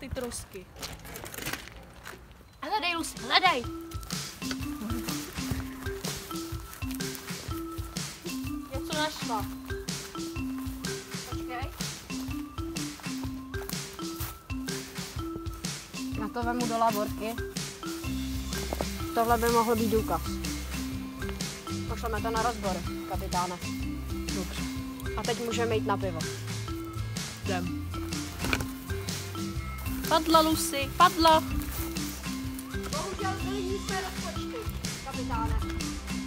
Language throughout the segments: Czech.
ty trosky. Hledej, Lucy, hledej! Něco našla. Počkej. Na to vemu do laborky. Tohle by mohl být důkaz. Pošleme to na rozbor, kapitáne. Dobře. A teď můžeme jít na pivo. Jdem. Padla Lucy, padla. Bohužel byli nízké rozpočty, kapitáne.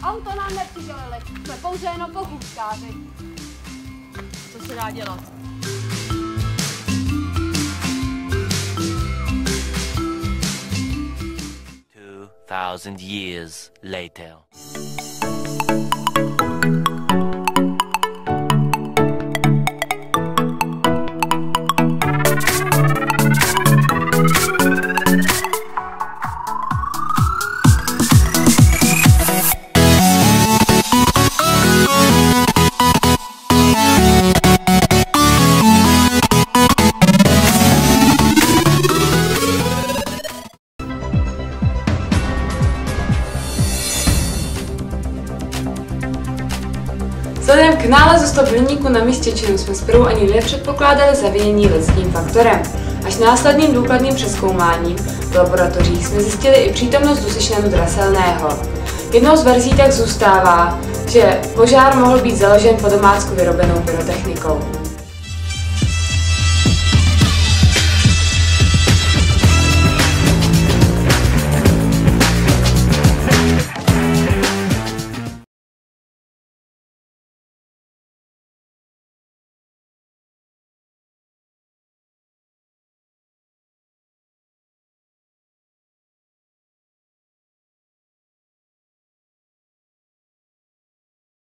Auto nám nepřidělili, jsme pouze jenom pochůzkáři. Co se dá dělat? Two thousand years later. Vzhledem k nálezu stop hliníku na místě činu jsme zprvu ani nepředpokládali zavinění lidským faktorem. Až následným důkladným přeskoumáním v laboratořích jsme zjistili i přítomnost dusičnanu draselného. Jednou z verzí tak zůstává, že požár mohl být založen po domácku vyrobenou pyrotechnikou.